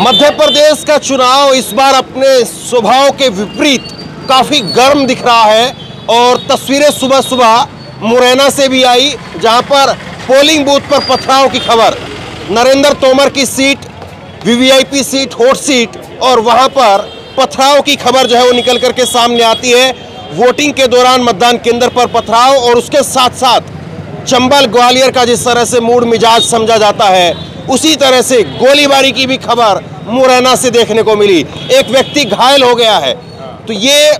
मध्य प्रदेश का चुनाव इस बार अपने स्वभाव के विपरीत काफ़ी गर्म दिख रहा है और तस्वीरें सुबह सुबह मुरैना से भी आई, जहाँ पर पोलिंग बूथ पर पथराव की खबर। नरेंद्र तोमर की seat, VVIP seat, hot seat, और वहाँ पर पथराव की खबर जो है वो निकल करके सामने आती है। वोटिंग के दौरान मतदान केंद्र पर पथराव और उसके साथ साथ चंबल ग्वालियर का जिस तरह से मूड मिजाज समझा जाता है, उसी तरह से गोलीबारी की भी खबर मुरैना से देखने को मिली। एक व्यक्ति घायल हो गया है। तो ये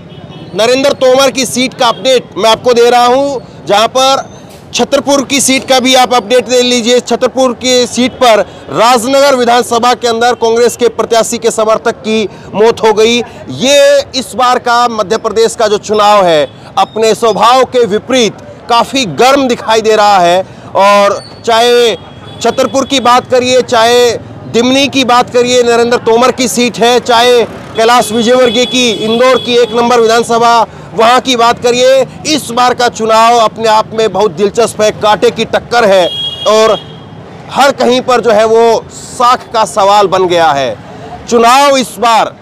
नरेंद्र तोमर की सीट का अपडेट मैं आपको दे रहा हूँ, जहाँ पर छतरपुर की सीट का भी आप अपडेट दे लीजिए। छतरपुर की सीट पर राजनगर विधानसभा के अंदर कांग्रेस के प्रत्याशी के समर्थक की मौत हो गई। ये इस बार का मध्य प्रदेश का जो चुनाव है, अपने स्वभाव के विपरीत काफ़ी गर्म दिखाई दे रहा है और चाहे छतरपुर की बात करिए, चाहे दिमनी की बात करिए, नरेंद्र तोमर की सीट है, चाहे कैलाश विजयवर्गीय की, इंदौर की एक नंबर विधानसभा, वहाँ की बात करिए, इस बार का चुनाव अपने आप में बहुत दिलचस्प है, कांटे की टक्कर है और हर कहीं पर जो है वो साख का सवाल बन गया है। चुनाव इस बार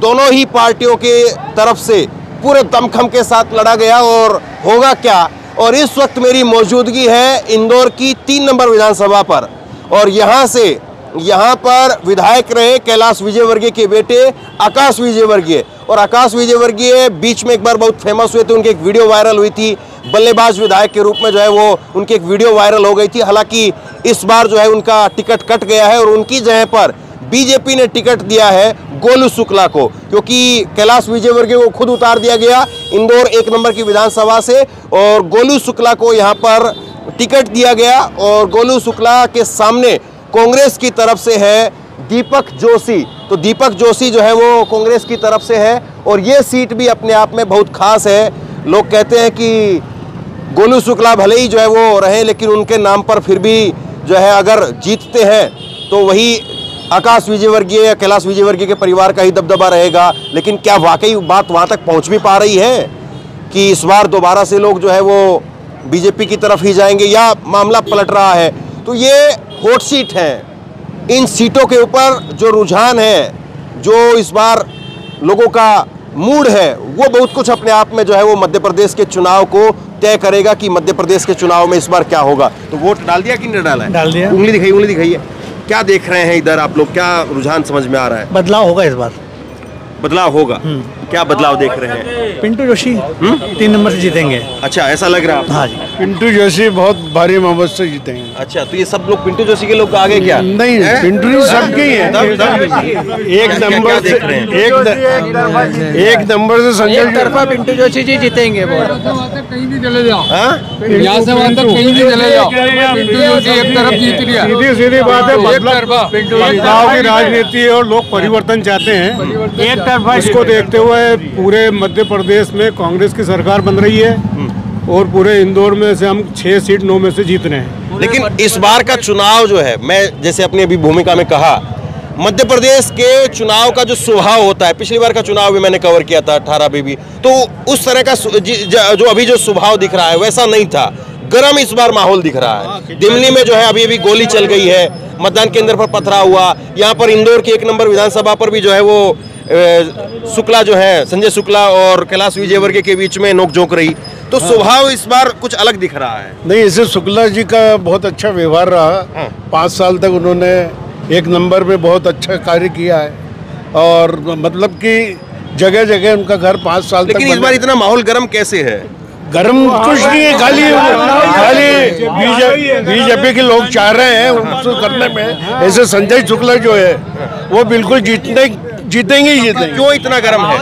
दोनों ही पार्टियों के तरफ़ से पूरे दमखम के साथ लड़ा गया और होगा क्या? और इस वक्त मेरी मौजूदगी है इंदौर की तीन नंबर विधानसभा पर। और यहाँ से, यहाँ पर विधायक रहे कैलाश विजयवर्गीय के बेटे आकाश विजयवर्गीय। और आकाश विजयवर्गीय बीच में एक बार बहुत फ़ेमस हुए थे, उनकी एक वीडियो वायरल हुई थी, बल्लेबाज विधायक के रूप में जो है वो, उनकी एक वीडियो वायरल हो गई थी। हालाँकि इस बार जो है उनका टिकट कट गया है और उनकी जगह पर बीजेपी ने टिकट दिया है गोलू शुक्ला को, क्योंकि कैलाश विजयवर्गीय को खुद उतार दिया गया इंदौर एक नंबर की विधानसभा से, और गोलू शुक्ला को यहाँ पर टिकट दिया गया, और गोलू शुक्ला के सामने कांग्रेस की तरफ़ से है दीपक जोशी। तो दीपक जोशी जो है वो कांग्रेस की तरफ़ से है, और ये सीट भी अपने आप में बहुत खास है। लोग कहते हैं कि गोलू शुक्ला भले ही जो है वो रहे, लेकिन उनके नाम पर फिर भी जो है अगर जीतते हैं तो वही आकाश विजयवर्गीय या कैलाश विजयवर्गीय के परिवार का ही दबदबा रहेगा लेकिन क्या वाकई बात वहाँ तक पहुँच भी पा रही है कि इस बार दोबारा से लोग जो है वो बीजेपी की तरफ़ ही जाएँगे या मामला पलट रहा है? तो ये हॉट सीट हैं। इन सीटों के ऊपर जो रुझान है जो इस बार लोगों का मूड है वो बहुत कुछ अपने आप में जो है वो मध्य प्रदेश के चुनाव को तय करेगा कि मध्य प्रदेश के चुनाव में इस बार क्या होगा। तो वोट डाल दिया कि नहीं डाला है? डाल दिया। उंगली दिखाई उंगली दिखाई है। क्या देख रहे हैं इधर आप लोग? क्या रुझान समझ में आ रहा है? बदलाव होगा इस बार। बदलाव होगा। क्या बदलाव देख रहे हैं? पिंटू जोशी तीन नंबर से जीतेंगे। अच्छा ऐसा लग रहा है हाँ जी। पिंटू जोशी बहुत भारी मोहब्बत से जीतेंगे। अच्छा तो ये सब लोग पिंटू जोशी के लोग आगे क्या? नहीं हैं? पिंटू जी सबके ही है। एक नंबर से? एक एक नंबर से संजय तरफा पिंटू जोशी जी जीतेंगे वोट कहीं भी चले जाओ हाँ? यहाँ से वहाँ तक कहीं भी चले जाओ। पिंटू जोशी एक तरफ़ जीत लिया। सीधी सीधी बात है बदलाव की राजनीति और लोग परिवर्तन चाहते हैं। एक तरफा इसको देखते हुए पूरे मध्य प्रदेश में कांग्रेस की सरकार बन रही है और पूरे इंदौर में से हम छह सीट नौ में से जीत रहे हैं। लेकिन इस बार का चुनाव जो है, मैं जैसे अपनी अभी भूमिका में कहा, मध्य प्रदेश के चुनाव का जो स्वभाव होता है, पिछली बार का चुनाव भी मैंने कवर किया था, अठारह में भी तो उस तरह का जी- अभी जो स्वभाव दिख रहा है, वैसा नहीं था। गर्म इस बार माहौल दिख रहा है। दिल्ली में जो है अभी अभी गोली चल गई है, मतदान केंद्र पर पथरा हुआ, यहाँ पर इंदौर की एक नंबर विधानसभा पर भी जो है वो शुक्ला जो है संजय शुक्ला और कैलाश विजयवर्गीय के बीच में नोकझोंक रही। तो हाँ। स्वभाव इस बार कुछ अलग दिख रहा है। नहीं इसे शुक्ला जी का बहुत अच्छा व्यवहार रहा। हाँ। पाँच साल तक उन्होंने एक नंबर पे बहुत अच्छा कार्य किया है। और मतलब कि जगह जगह उनका घर पाँच साल तक लेकिन इस बार इतना माहौल गर्म कैसे है? गर्म कुछ नहीं है खाली खाली बीजेपी के लोग चाह रहे हैं उनको करने में। ऐसे संजय शुक्ला जो है वो बिल्कुल जीतने जीतेंगे ही जीतेंगे। क्यों इतना गर्म है?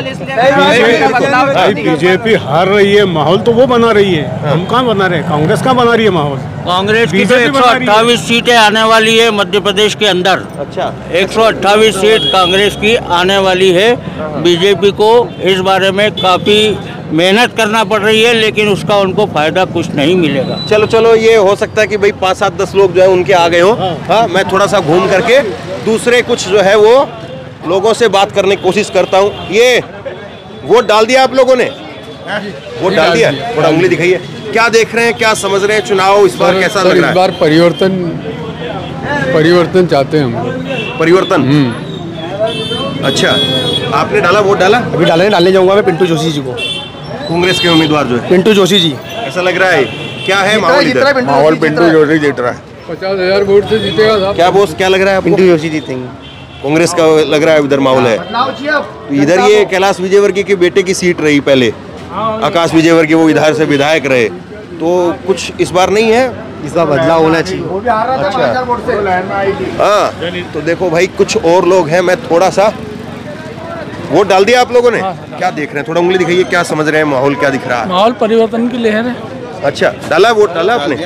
बीजेपी हार रही है माहौल तो वो बना रही है। हम कहाँ बना रहे हैं? कांग्रेस कहाँ बना रही है माहौल? कांग्रेस की तो एक है। सीटें आने वाली है मध्य प्रदेश के अंदर। अच्छा। एक सीट कांग्रेस की आने वाली है। बीजेपी को इस बारे में काफ़ी मेहनत करना पड़ रही है लेकिन उसका उनको फ़ायदा कुछ नहीं मिलेगा। चलो चलो ये हो सकता है कि भाई पाँच सात दस लोग जो है उनके आ गए हो। हाँ मैं थोड़ा सा घूम करके दूसरे कुछ जो है वो लोगों से बात करने की कोशिश करता हूँ। ये वोट डाल दिया आप लोगों ने? वोट डाल दिया? थोड़ा उंगली दिखाइए। क्या देख रहे हैं क्या समझ रहे हैं? चुनाव इस बार कैसा लग रहा है? इस बार परिवर्तन परिवर्तन चाहते हैं हम। परिवर्तन? अच्छा आपने डाला वोट डाला? अभी डालने डालने जाऊँगा मैं पिंटू जोशी जी को। कांग्रेस के उम्मीदवार जो है। पिंटू जोशी जी। ऐसा लग रहा है? क्या है माहौल पिंटू जोशी जीत रहा है। पचास हज़ार वोट से जीतेगा क्या बोस क्या लग रहा है पिंटू जोशी जीतेंगे। कांग्रेस का लग रहा है इधर माहौल है। तो इधर ये कैलाश विजयवर्गीय के बेटे की सीट रही पहले आकाश विजयवर्गीय वो इधर से विधायक रहे। तो कुछ इस बार नहीं है। इस बार बदलाव होना चाहिए। अच्छा। हाँ तो देखो भाई कुछ और लोग हैं मैं थोड़ा सा वोट डाल दिया आप लोगों ने? क्या देख रहे हैं? थोड़ा उंगली दिखाइए क्या समझ रहे हैं माहौल क्या दिख रहा है? माहौल परिवर्तन की लहर है। अच्छा डाला वोट डाला आपने?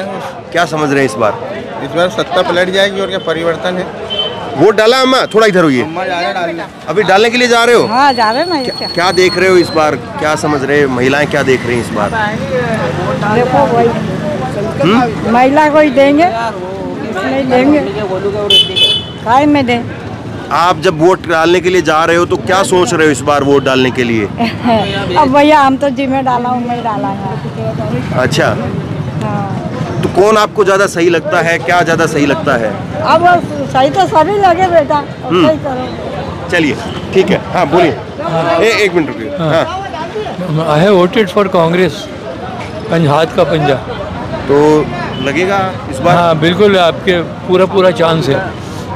क्या समझ रहे हैं इस बार? इस बार सत्ता पलट जाएगी और क्या परिवर्तन है? वोट डाला अम्मा थोड़ा इधर हुई अभी डालने के लिए जा रहे हो? हाँ जा रहे हैं ना क्या क्या देख रहे हो इस बार? क्या समझ रहे हो? महिलाएँ क्या देख रही हैं इस बार? देखो वही महिला को ही देंगे इसमें देंगे। काय में दें? आप जब वोट डालने के लिए जा रहे हो तो क्या सोच रहे हो इस बार वोट डालने के लिए? अब भैया हम तो जी में डाला हूँ मैं डाला अच्छा। हाँ। तो कौन आपको ज़्यादा सही लगता है क्या ज़्यादा सही लगता है? अब सही तो सभी लगे बेटा सही करो। चलिए ठीक है हाँ बोलिए। ए- एक मिनट रुकिए हाँ। I have voted for Congress Punjab हाथ का पंजा। तो लगेगा इस बार? हाँ बिल्कुल आपके पूरा पूरा चांस है।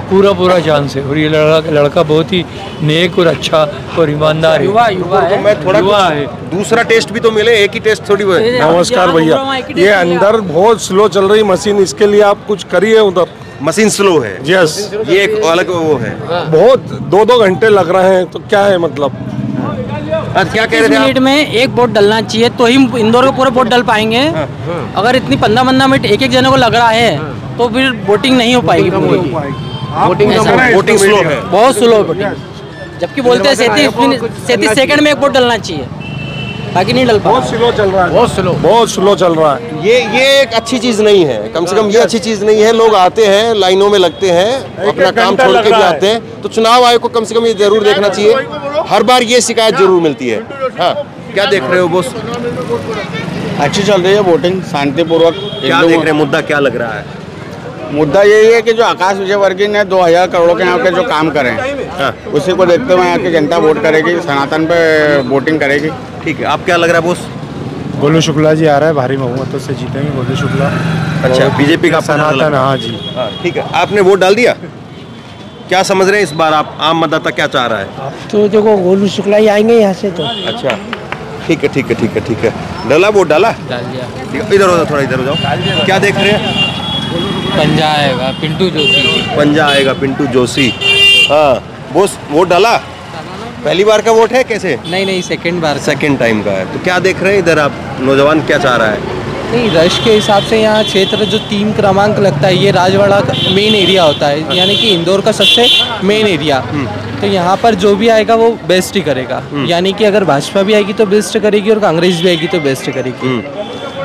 पूरा पूरा चांस है और ये लड़का लड़का बहुत ही नेक और अच्छा और ईमानदार है। युवा युवा तो मैं थोड़ा युवा है। दूसरा टेस्ट भी तो मिले एक ही टेस्ट थोड़ी बहुत नमस्कार भैया। ये अंदर बहुत स्लो चल रही मशीन इसके लिए आप कुछ करिए उधर। मशीन स्लो है। यस ये एक अलग वो है। बहुत दो दो घंटे लग रहे हैं तो क्या है मतलब? क्या कह रहे थे मिनट में एक बोट डलना चाहिए तो ही इंदौर को पूरा बोट डल पाएँगे। अगर इतनी पंद्रह पंद्रह मिनट एक एक जने को लग रहा है तो फिर बोटिंग नहीं हो पाएगी। ऐसा वोटिंग स्लो है। बहुत स्लो वोटिंग जबकि बोलते हैं सैंतीस सैंतीस सेकंड में एक वोट डलना चाहिए। बाकी नहीं डल बहुत स्लो चल रहा है। बहुत स्लो बहुत स्लो चल रहा है। ये ये एक अच्छी चीज़ नहीं है। कम से कम ये अच्छी चीज़ नहीं है। लोग आते हैं लाइनों में लगते हैं अपना काम छोड़ के भी आते हैं। तो चुनाव आयोग को कम से कम ये ज़रूर देखना चाहिए। हर बार ये शिकायत ज़रूर मिलती है। हाँ। क्या देख रहे हो बोस अच्छी चल रही है वोटिंग शांतिपूर्वक। क्या देख रहे हैं? मुद्दा क्या लग रहा है? मुद्दा यही है कि जो आकाश विजयवर्गीय ने 2000 करोड़ के यहाँ पे जो काम करे हाँ उसी को देखते हुए यहाँ की जनता वोट करेगी सनातन पे वोटिंग करेगी। ठीक है आप क्या लग रहा है बोस? गोलू शुक्ला जी आ रहा है भारी बहुमतों से जीतेंगे गोलू शुक्ला। अच्छा बीजेपी का सनातन हाँ जी। हाँ ठीक है आपने वोट डाल दिया? क्या समझ रहे हैं इस बार आप आम मतदाता क्या चाह रहा है? तो देखो गोलू शुक्ला ही आएँगे यहाँ से तो। अच्छा ठीक है ठीक है ठीक है ठीक है। डाला वोट डाला? डाल दिया। इधर हो जाओ थोड़ा इधर हो जाओ। क्या देख रहे हैं? पंजा आएगा पिंटू जोशी पंजा आएगा पिंटू जोशी। हाँ बोस वोट डाला? पहली बार का वोट है कैसे? नहीं नहीं सेकंड बार सेकंड टाइम का है। तो क्या देख रहे हैं इधर आप? नौजवान क्या चाह रहा है? नहीं रश के हिसाब से यहाँ क्षेत्र जो तीन क्रमांक लगता है ये राजवाड़ा का मेन एरिया होता है। यानी कि इंदौर का सबसे मेन एरिया तो यहाँ पर जो भी आएगा वो बेस्ट ही करेगा। यानी कि अगर भाजपा भी आएगी तो बेस्ट करेगी और कांग्रेस भी आएगी तो बेस्ट करेगी।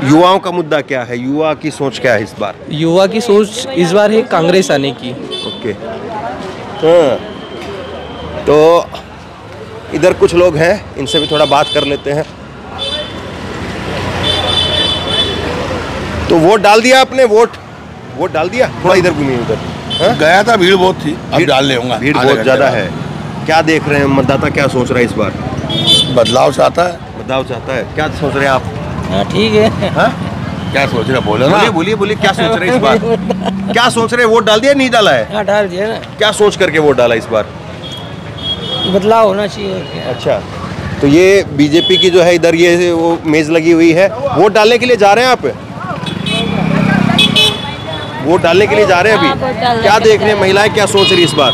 युवाओं का मुद्दा क्या है? युवा की सोच क्या है इस बार? युवा की सोच इस बार है कांग्रेस आने की। ओके। हाँ। तो इधर कुछ लोग हैं इनसे भी थोड़ा बात कर लेते हैं। तो वोट डाल दिया आपने? वोट? वोट डाल दिया? थोड़ा इधर घूमिए उधर। हाँ? गया था भीड़ बहुत थी। अब भीड़- डाल लेऊँगा भीड़ बहुत ज़्यादा है। क्या देख रहे हैं? मतदाता क्या सोच रहा है इस बार? बदलाव चाहता है। बदलाव चाहता है। क्या सोच रहे हैं आप? हाँ ठीक है। हाँ? क्या सोच रहे बोलो ना। बोलिए बोलिए बोलिए क्या सोच रहे इस बार? क्या सोच रहे वोट डाल दिया नहीं डाला है? हाँ डाल दिया ना। क्या सोच करके वोट डाला इस बार? बदलाव होना चाहिए अच्छा तो ये बीजेपी की जो है इधर ये वो मेज लगी हुई है। वोट डालने के लिए जा रहे हैं आप? वोट डालने के लिए जा रहे हैं हाँ, अभी क्या देख रहे हैं महिलाएँ क्या सोच रही है इस बार?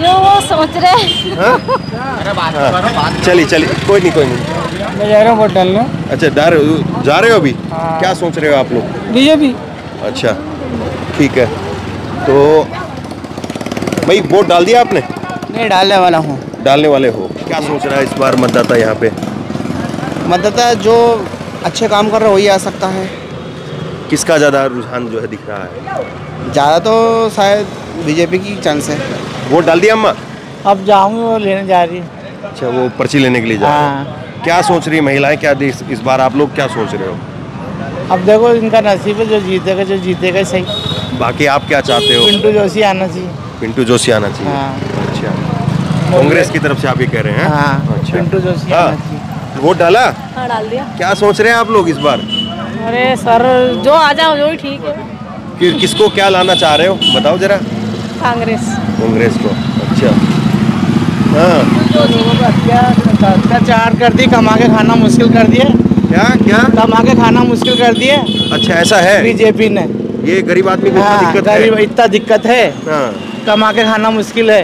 जो वो सोच रहे हैं। हाँ? चलिए चलिए कोई नहीं कोई नहीं। मैं जा रहा हूँ वोट डालने। अच्छा जा रहे हो? जा रहे हो अभी? हाँ। क्या सोच रहे हो आप लोग? बीजेपी। अच्छा ठीक है। तो भाई वोट डाल दिया आपने? नहीं डालने वाला हूँ। डालने वाले हो। क्या सोच रहा है इस बार मतदाता यहाँ पे? मतदाता जो अच्छे काम कर रहा है वही आ सकता है। किसका ज़्यादा रुझान जो है दिख रहा है? ज़्यादा तो शायद बीजेपी की चांस है। वोट डाल दिया अम्मा? अब जाऊँगी वो लेने जा रही है। अच्छा वो पर्ची लेने के लिए जा रहा हैं। क्या सोच रही है महिलाएँ? क्या इस, इस बार आप लोग क्या सोच रहे हो? अब देखो इनका नसीब है जो जीतेगा जो जीतेगा सही। बाकी आप क्या चाहते हो? पिंटू जोशी आना चाहिए। पिंटू जोशी आना चाहिए। हाँ। अच्छा। कांग्रेस की तरफ़ से आप ये कह रहे हैं? हाँ अच्छा। पिंटू जोशी हाँ। वोट डाला? हाँ डाल दिया। क्या सोच रहे हैं आप लोग इस बार? अरे सर जो आ जाओ जो ही ठीक है। कि किसको क्या लाना चाह रहे हो? बताओ जरा। कांग्रेस। कांग्रेस को। अच्छा। अत्याचार कर दी कमा के खाना मुश्किल कर दिए क्या क्या कमा के खाना मुश्किल कर दिए अच्छा ऐसा है? बीजेपी ने। ये गरीब आदमी को हाँ दिक्कत गरीब है इतना दिक्कत है। हाँ। कमा के खाना मुश्किल है।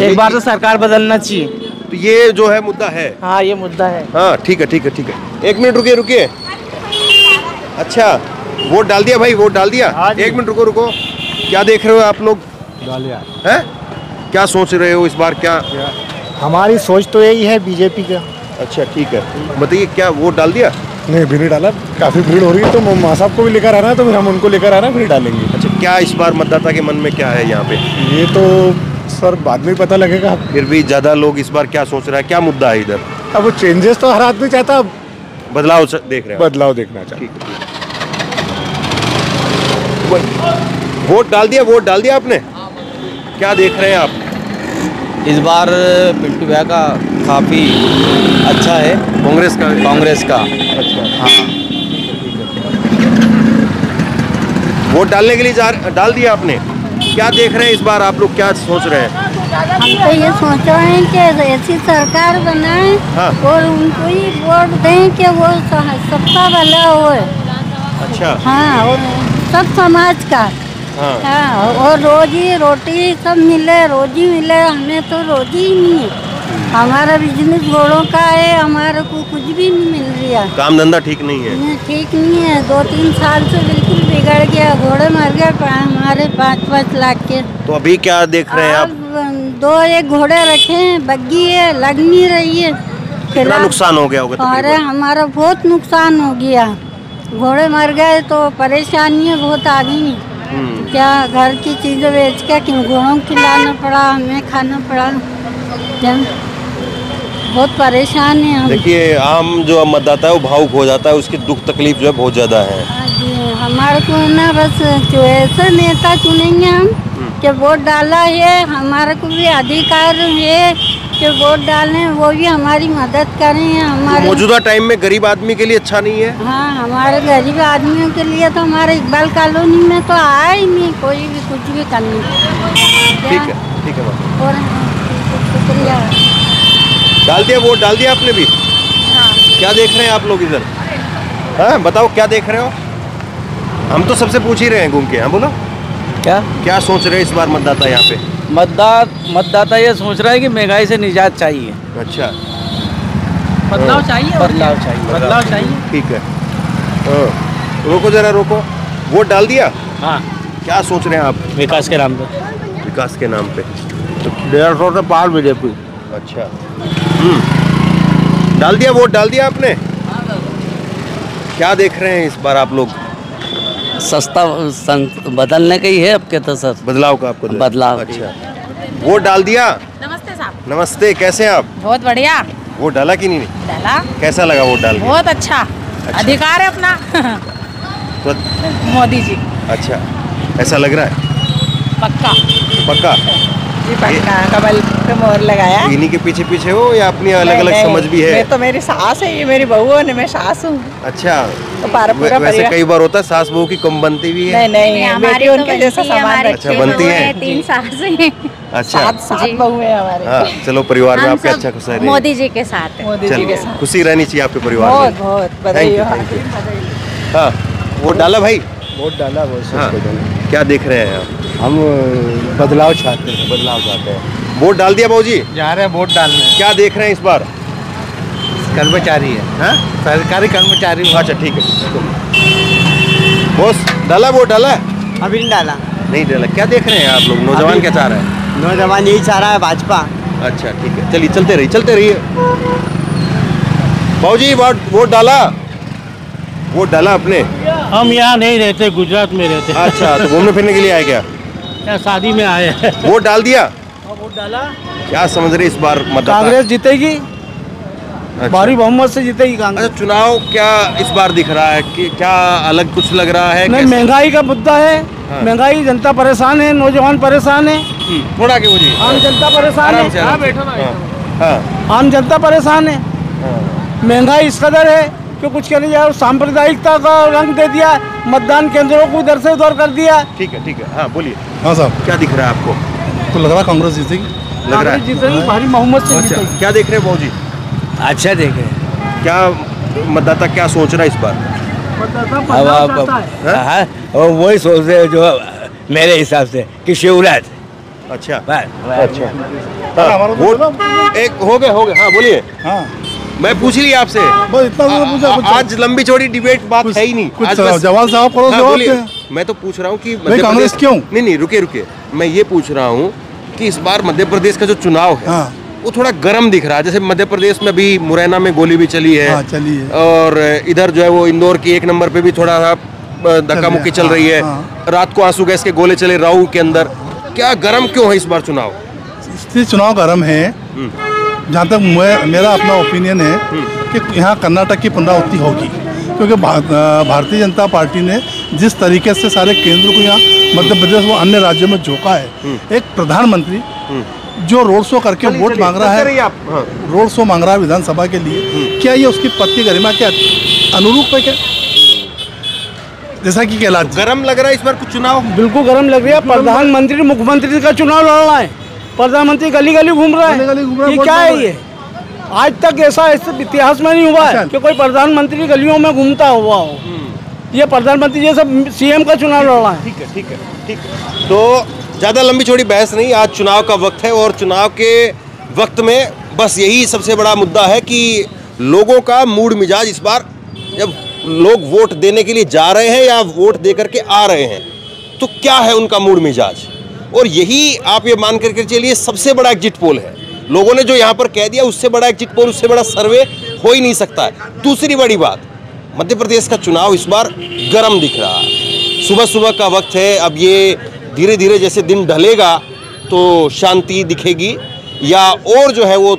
एक बार तो सरकार बदलना चाहिए। तो ये जो है मुद्दा है? हाँ ये मुद्दा है। हाँ ठीक है ठीक है ठीक है। एक मिनट रुकिए रुकिए। अच्छा वोट डाल दिया भाई वोट डाल दिया। एक मिनट रुको रुको। क्या देख रहे हो आप लोग? हैं? क्या सोच रहे हो इस बार? क्या हमारी सोच तो यही है बीजेपी का। अच्छा ठीक है। बताइए क्या वोट डाल दिया? नहीं भी नहीं डाला। काफ़ी भीड़ हो रही है तो माँ साहब को भी लेकर आना है तो फिर हम उनको लेकर आना फिर डालेंगे। अच्छा क्या इस बार मतदाता के मन में क्या है यहाँ पे? ये तो सर बाद में पता लगेगा। फिर भी ज़्यादा लोग इस बार क्या सोच रहे हैं? क्या मुद्दा है इधर? अब वो चेंजेस तो हर आदमी चाहता है बदलाव देख रहे हैं। बदलाव देखना है। वो- वोट डाल दिया वोट डाल दिया आपने? क्या देख रहे हैं आप? इस बार पिंटू भैया का काफ़ी अच्छा है। कांग्रेस का कांग्रेस का। अच्छा। हाँ। वोट डालने के लिए जा डाल दिया आपने। क्या देख रहे हैं इस बार आप लोग? क्या सोच रहे हैं? हम तो ये सोच रहे हैं कि ऐसी सरकार बनाए हाँ। और उनको ही वोट दें कि वो स- सबका भला हो। अच्छा। हाँ और सब समाज का। हाँ। हाँ और रोजी रोटी सब मिले रोजी मिले हमें तो रोजी ही नहीं है। हमारा बिज़नेस घोड़ों का है हमारे को कुछ भी नहीं मिल रहा। काम धंधा ठीक नहीं है? ठीक नहीं है। दो तीन साल से बिल्कुल बिगड़ गया घोड़े मर गए हमारे पाँच पाँच लाख के। तो अभी क्या देख रहे हैं आप? दो एक घोड़े रखे हैं बग्गी है लग नहीं रही है। कितना नुकसान हो गया होगा अरे हमारा बहुत नुकसान हो गया। घोड़े मर गए तो परेशानियाँ बहुत आ गई हम्म, क्या घर की चीज़ें बेच के क्यों घोड़ों खिलाना पड़ा हमें खाना पड़ा? बहुत परेशान है हम। देखिए आम जो मतदाता है वो भावुक हो जाता है उसकी दुख तकलीफ़ जो है बहुत ज़्यादा है। हाँ हमारे को ना बस जो ऐसे नेता चुनेंगे हम कि वोट डाला है हमारे को भी अधिकार है कि वोट डालें वो भी हमारी मदद करें हमारे मौजूदा टाइम में गरीब आदमी के लिए अच्छा नहीं है? हाँ हमारे गरीब आदमियों के लिए तो हमारे इकबाल कॉलोनी में तो आया ही नहीं कोई भी कुछ भी करने। ठीक है ठीक है और शुक्रिया। डाल दिया वोट डाल दिया आपने भी? हाँ। क्या देख रहे हैं आप लोग इधर? हाँ बताओ क्या देख रहे हो? हम तो सबसे पूछ ही रहे हैं घूम के हाँ बोलो। क्या? क्या सोच रहे हैं इस बार मतदाता यहाँ पे? मतदात मतदाता ये सोच रहा है कि महँगाई से निजात चाहिए। अच्छा। बदलाव चाहिए बदलाव चाहिए। बदलाव चाहिए। ठीक है। हाँ, रोको जरा रोको। वोट डाल दिया? हाँ। क्या सोच रहे हैं आप? विकास के नाम पे। विकास के नाम पे। डेढ़ सौ से पार बीजेपी अच्छा। हम्म। डाल दिया वोट डाल दिया आपने? क्या देख रहे हैं इस बार आप लोग? सस्ता सं- बदलने का ही है अब के तो सर। बदलाव का आपको बदलाव। अच्छा। वोट डाल दिया? नमस्ते साहब। नमस्ते कैसे हैं आप? बहुत बढ़िया। वोट डाला कि नहीं डाला। कैसा लगा वोट डाल बहुत अच्छा। अधिकार है अपना। तो मोदी जी। अच्छा। ऐसा लग रहा है? पक्का। पक्का? जी पक्का। कमल पे मोहर लगाया। इन्हीं के पीछे पीछे हो या अपनी अलग अलग समझ भी है? मैं तो मेरी सास है ये मेरी बहू है मैं सास हूँ। अच्छा। तो पूरा वैसे कई बार होता है सास बहू की कम बनती भी है। नहीं नहीं बेटी उनके जैसा सामान अच्छा बनती है तीन साल से अच्छा। सात सात बहू है हमारे। हाँ चलो परिवार में आपके अच्छा खुश मोदी जी के साथ मोदी जी के साथ। खुशी रहनी चाहिए आपके परिवार बहुत में बहुत बधाई हो thank हाँ वोट डाला भाई? वोट डाला वो हाँ क्या देख रहे हैं आप? हम बदलाव चाहते हैं बदलाव चाहते हैं। वोट डाल दिया भाजी जा रहे हैं वोट डालने। क्या देख रहे हैं इस बार? कर्मचारी है हाँ? सरकारी कर्मचारी अच्छा ठीक है बॉस डाला वोट डाला? अभी नहीं डाला। नहीं डाला। क्या देख रहे हैं आप लोग? नौजवान क्या चाह रहे हैं? नौजवान यही चाह रहा है भाजपा। अच्छा ठीक है। चलिए चलते रहिए चलते रहिए। बाबूजी वोट वोट डाला? वोट डाला अपने हम यहाँ नहीं रहते गुजरात में रहते। अच्छा तो घूमने फिरने के लिए आए क्या? यहाँ शादी में आए वोट डाल दिया? वोट डाला। क्या समझ रहे इस बार मतदाता? कांग्रेस जीतेगी? भारी बहुमत से जीतेगी कांग्रेस। अच्छा चुनाव क्या इस बार दिख रहा है? कि क्या अलग कुछ लग रहा है? नहीं महँगाई का मुद्दा है। हाँ। महँगाई जनता परेशान है नौजवान परेशान है। हम्म, थोड़ा आगे बोलिए आम जनता परेशान है। हाँ, हाँ, आम जनता परेशान है। महँगाई इस कदर है कि कुछ कहने जाए सांप्रदायिकता का रंग दे दिया मतदान केंद्रों को इधर से उधर कर दिया। ठीक है ठीक है। हाँ बोलिए। हाँ साहब। क्या दिख रहा है आपको? तो लग रहा है कांग्रेस जीतेगी। लग रहा है। जीतेगी भारी मोहम्मद से अच्छा क्या देख रहे हैं जी? अच्छा देखे क्या मतदाता क्या सोच रहा है इस बार? मतदाता अब आप हाँ, वही सोच रहे जो मेरे हिसाब से कि शिवराज। अच्छा। अच्छा। हाँ, एक हो गए हो गए। हाँ बोलिए। हाँ। मैं पूछ लिया आपसे। बस इतना तो पूछा कुछ आज लंबी चौड़ी डिबेट बात है ही नहीं। कुछ आज जवाब- साहब करो, हाँ, जवाब मैं तो पूछ रहा हूँ कि मध्य कांग्रेस प्रदेश- क्यों? नहीं नहीं रुके रुके मैं ये पूछ रहा हूँ कि इस बार मध्य प्रदेश का जो चुनाव है हाँ। वो थोड़ा गर्म दिख रहा है। जैसे मध्य प्रदेश में भी मुरैना में गोली भी चली है। हाँ चलिए और इधर जो है वो इंदौर की एक नंबर पे भी थोड़ा सा धक्का मुक्की चल रही है। हाँ। रात को आँसू गैस के गोले चले राहू के अंदर। क्या गर्म क्यों है इस बार चुनाव? इसलिए चुनाव गर्म है। जहाँ तक मेरा अपना ओपिनियन है कि यहाँ कर्नाटक की पुनरावृत्ति होगी। क्योंकि भारतीय जनता पार्टी ने जिस तरीके से सारे केंद्र को यहाँ मध्य प्रदेश व अन्य राज्यों में झोंका है एक प्रधानमंत्री जो रोड शो करके वोट मांग रहा है आप हाँ। रोड शो मांग रहा है विधानसभा के लिए क्या ये उसकी पत्नी गरिमा के अनुरूप है क्या? जैसा कि कैलाश जी गर्म लग रहा है इस बार कुछ चुनाव? बिल्कुल गर्म लग रही है। प्रधानमंत्री मुख्यमंत्री का चुनाव लड़ रहा है। प्रधानमंत्री गली गली घूम रहा गली-गली घूम रहा है है, ये क्या है ये? आज तक ऐसा इतिहास में नहीं हुआ है अच्छा। कि कोई प्रधानमंत्री गलियों में घूमता हुआ हो। ये प्रधानमंत्री सब सीएम का चुनाव लड़ रहा है। ठीक है ठीक है ठीक है। तो ज़्यादा लंबी छोड़ी बहस नहीं, आज चुनाव का वक्त है और चुनाव के वक्त में बस यही सबसे बड़ा मुद्दा है कि लोगों का मूड मिजाज इस बार जब लोग वोट देने के लिए जा रहे हैं या वोट दे करके आ रहे हैं तो क्या है उनका मूड मिजाज? और यही आप ये मान करके चलिए, सबसे बड़ा एग्जिट पोल है। लोगों ने जो यहाँ पर कह दिया, उससे बड़ा एग्जिट पोल, उससे बड़ा सर्वे हो ही नहीं सकता है। दूसरी बड़ी बात, मध्य प्रदेश का चुनाव इस बार गर्म दिख रहा है। सुबह सुबह का वक्त है, अब ये धीरे धीरे जैसे दिन ढलेगा तो शांति दिखेगी या और जो है वो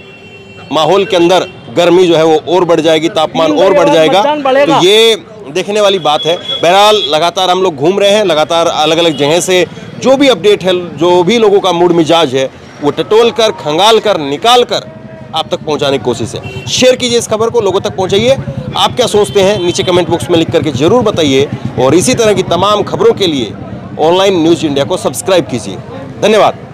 माहौल के अंदर गर्मी जो है वो और बढ़ जाएगी तापमान और बढ़ जाएगा। तो ये देखने वाली बात है। बहरहाल लगातार हम लोग घूम रहे हैं लगातार अलग अलग जगह से जो भी अपडेट है जो भी लोगों का मूड मिजाज है वो टटोल कर खंगाल कर निकाल कर आप तक पहुँचाने की कोशिश है। शेयर कीजिए इस खबर को लोगों तक पहुंचाइए। आप क्या सोचते हैं नीचे कमेंट बॉक्स में लिख करके ज़रूर बताइए। और इसी तरह की तमाम खबरों के लिए ऑनलाइन न्यूज़ इंडिया को सब्सक्राइब कीजिए। धन्यवाद।